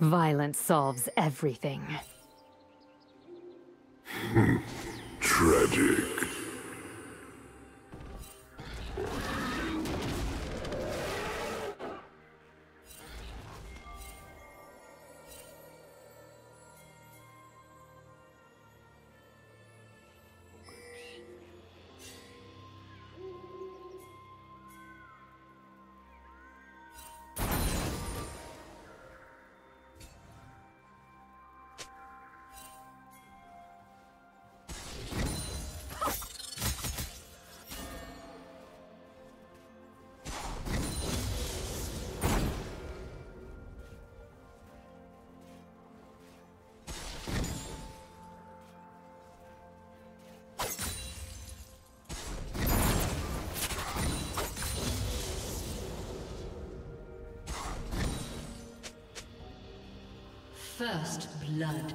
Violence solves everything. Tragic. First blood.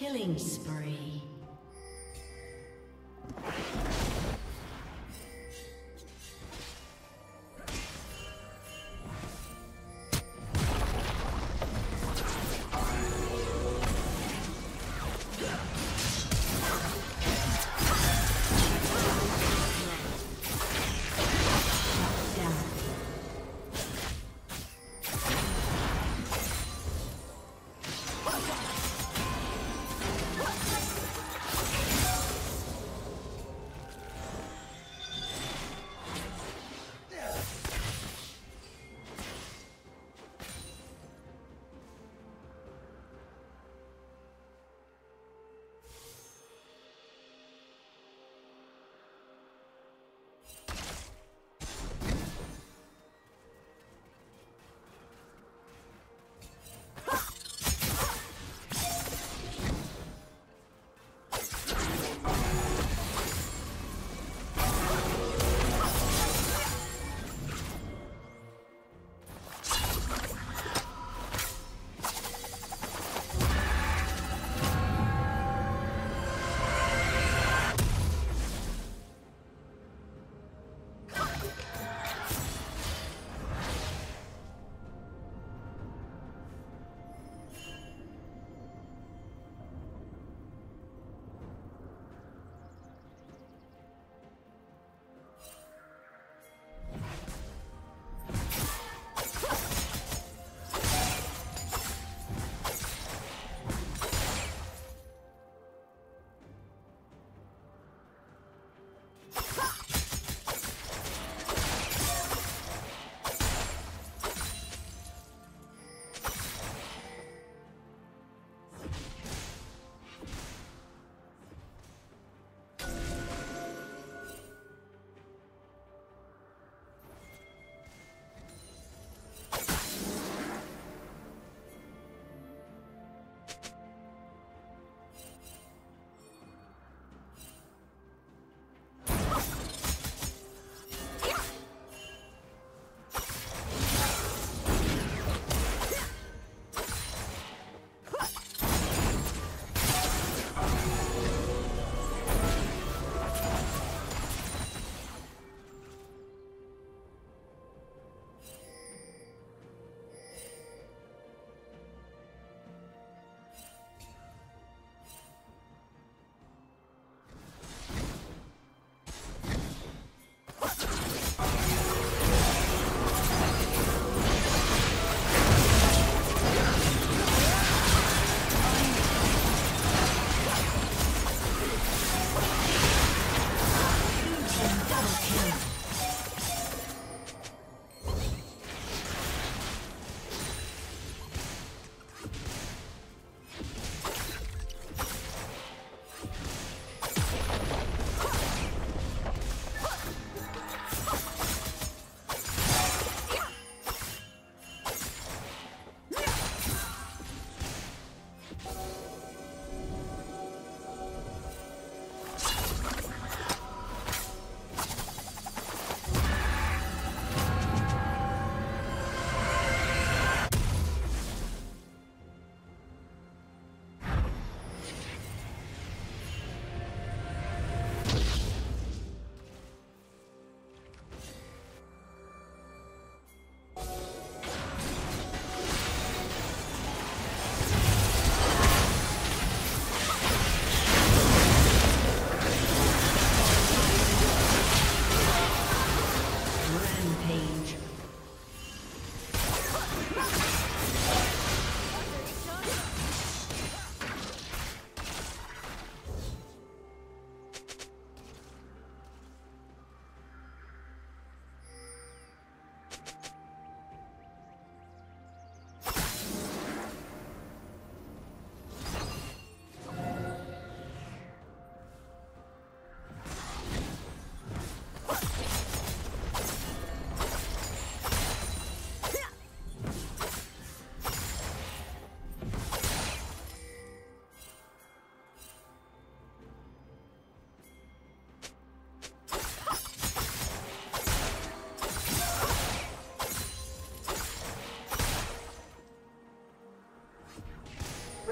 Killing spree.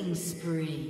Killing spree.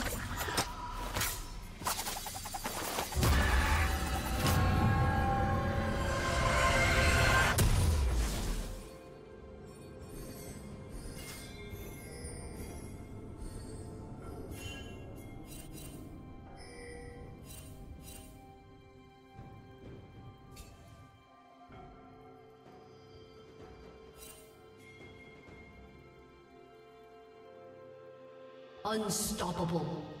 Unstoppable.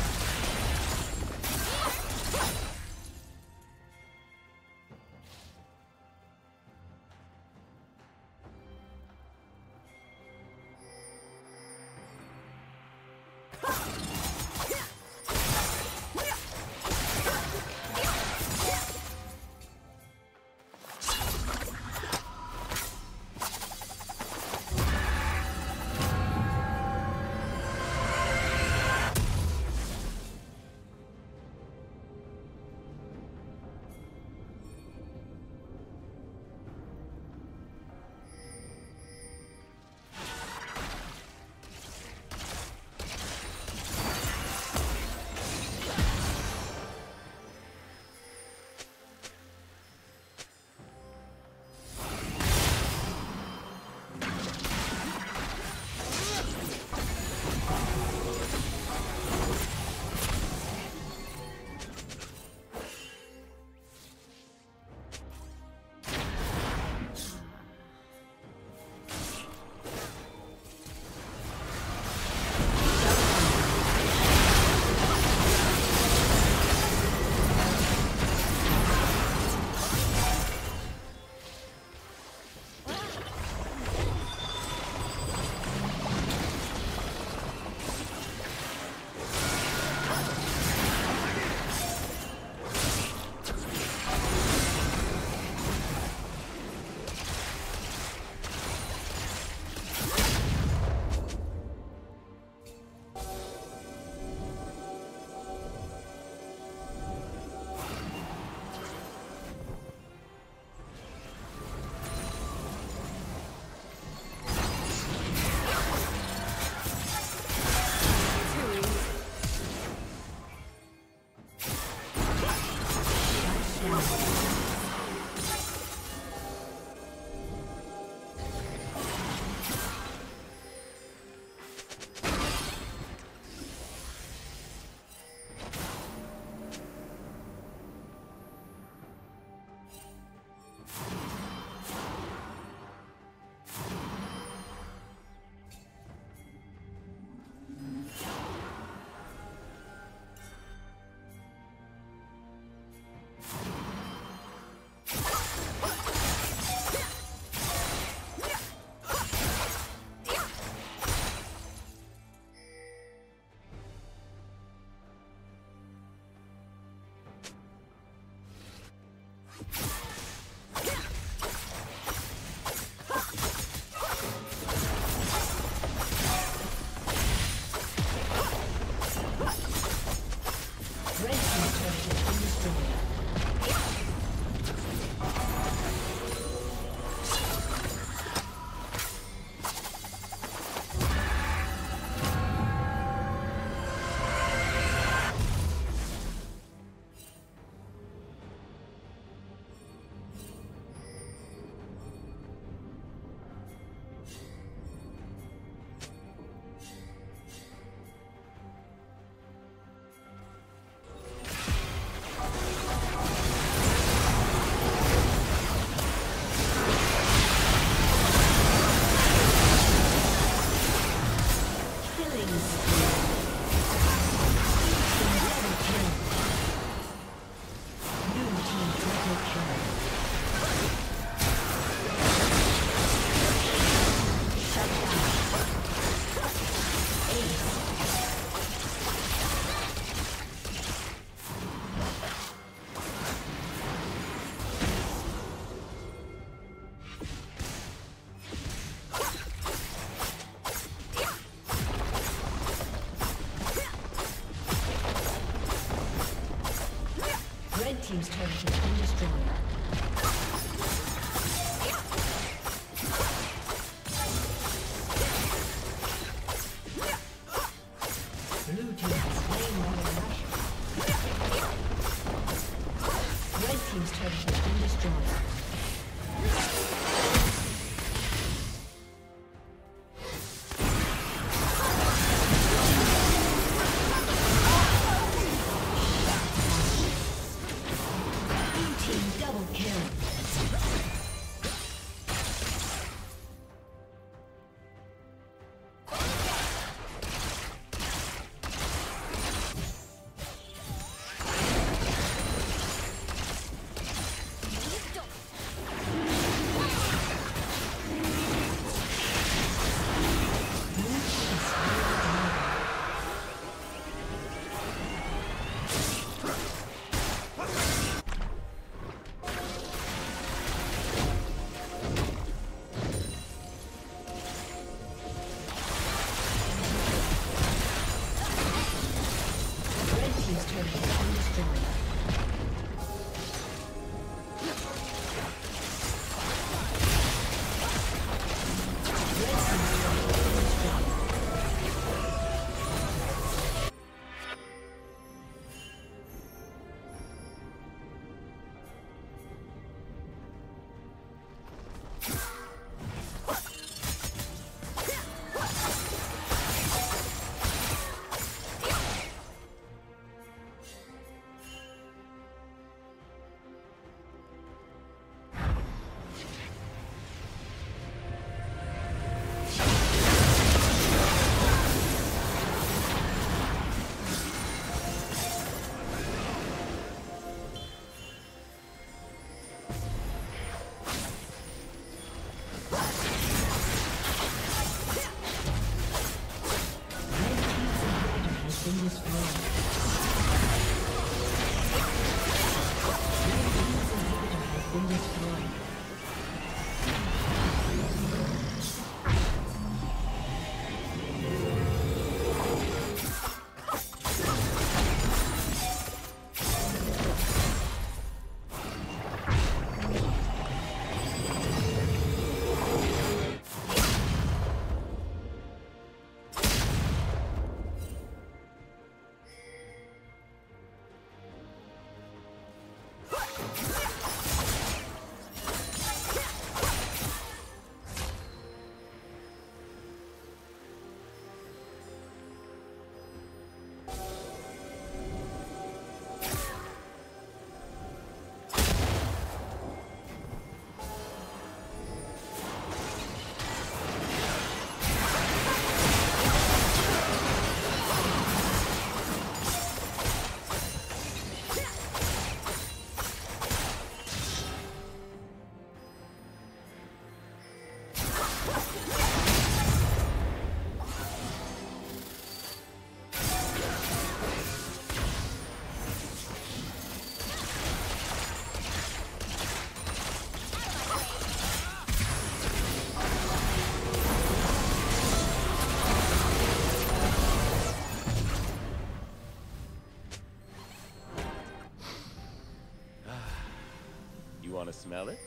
You want to smell it?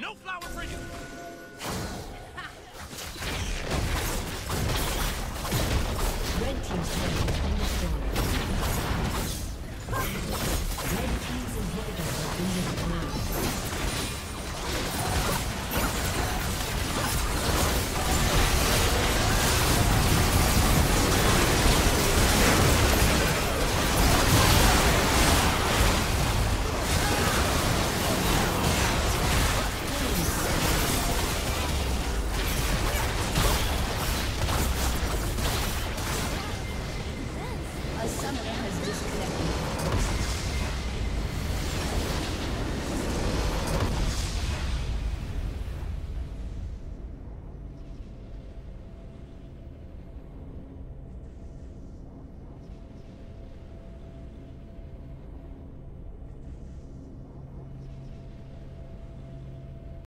No flower for you! Red team's. Red team's inhibitor.